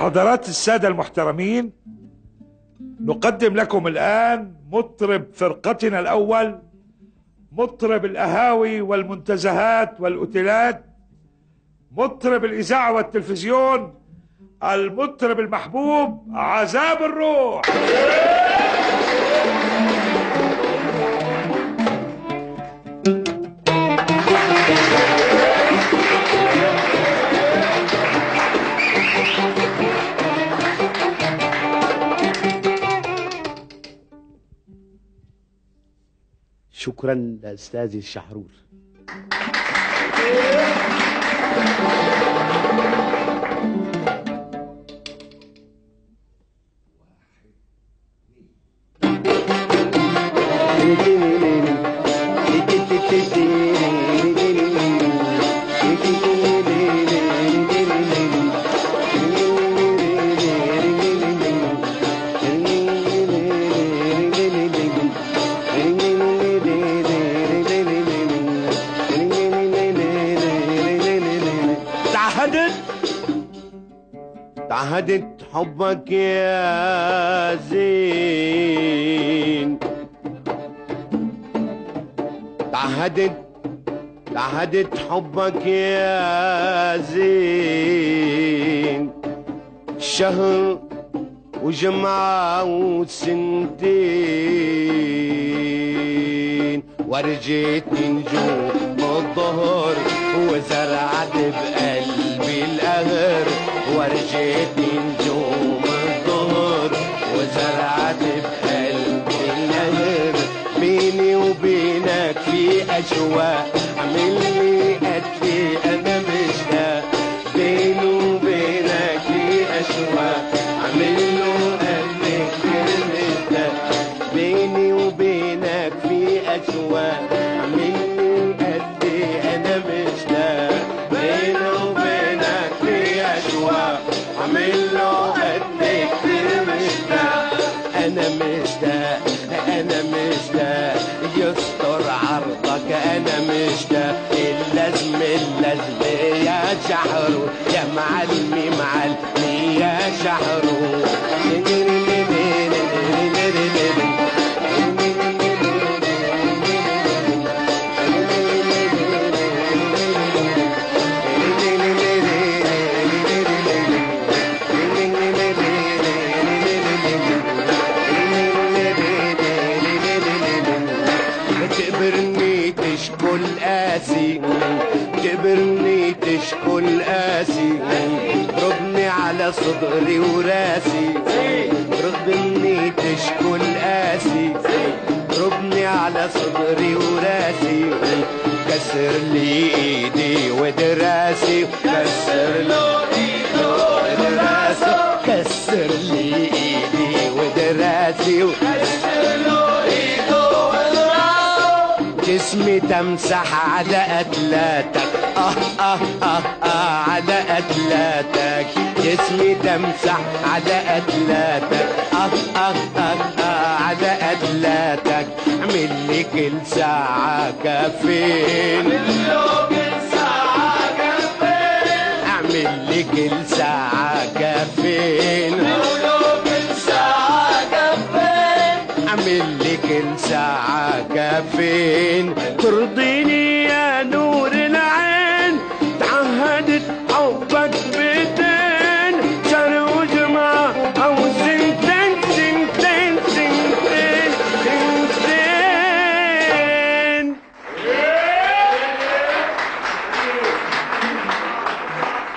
حضرات السادة المحترمين نقدم لكم الآن مطرب فرقتنا الأول مطرب الأهاوي والمنتزهات والأوتيلات مطرب الإذاعة والتلفزيون المطرب المحبوب عذاب الروح. شكرا لاستاذي الشحرور. تعهدت تعهدت حبك يا زين. تعهدت تعهدت حبك يا زين. شهر وجمعة وسنتين. ورجيت نجوم الظهر وزرعت بقلبي أجواء أجواء عمله قدي كتير مشتاق أنا مشتاق أنا مشتاق يستر عرضك أنا مشتاق اللازم اللازم يا شحرو يا معلمي معلمي تقبرني تشكل قاسي تقبرني تشكل قاسي ربني على صدري وراسي. ربني تشكل قاسي ربني على صدري وراسي. كسر لي إيدي ودراسي كسر لي إيدي ودراسي كسر لي إيدي ودراسي تمسح على أتلاتك آه آه آه آه على أتلاتك جسمي تمسح على أتلاتك آه آه آه آه على أتلاتك اعمل لي كل ساعة كافين اعمل لك انت عكافين ترضيني يا نور العين؟